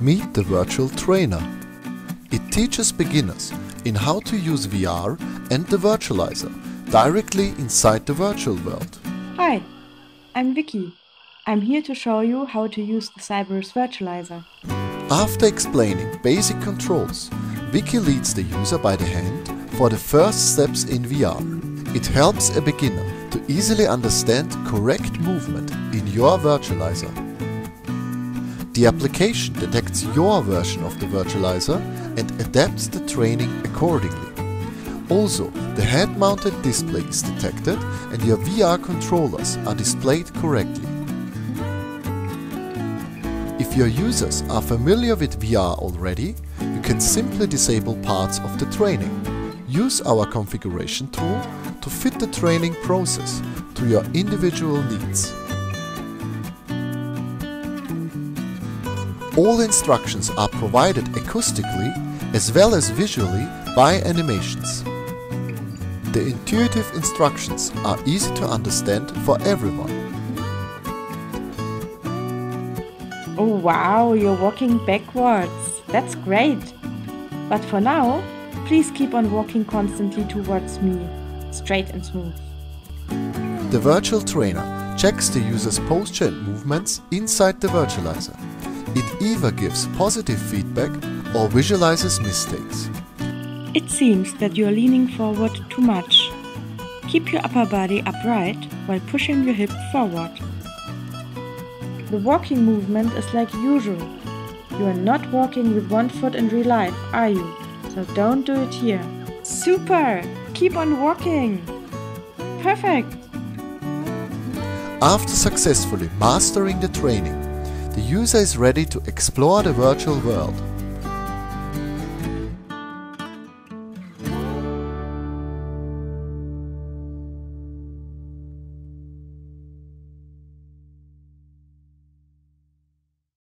Meet the Virtual Trainer. It teaches beginners in how to use VR and the virtualizer directly inside the virtual world. Hi, I'm Vicky. I'm here to show you how to use the Cyberith virtualizer. After explaining basic controls, Vicky leads the user by the hand for the first steps in VR. It helps a beginner to easily understand correct movement in your virtualizer. The application detects your version of the virtualizer and adapts the training accordingly. Also, the head-mounted display is detected and your VR controllers are displayed correctly. If your users are familiar with VR already, you can simply disable parts of the training. Use our configuration tool to fit the training process to your individual needs. All instructions are provided acoustically as well as visually by animations. The intuitive instructions are easy to understand for everyone. Oh wow, you're walking backwards. That's great. But for now, please keep on walking constantly towards me, straight and smooth. The virtual trainer checks the user's posture and movements inside the virtualizer. It either gives positive feedback or visualizes mistakes. It seems that you're leaning forward too much. Keep your upper body upright while pushing your hip forward. The walking movement is like usual. You are not walking with one foot in real life, are you? So don't do it here. Super! Keep on walking! Perfect! After successfully mastering the training, the user is ready to explore the virtual world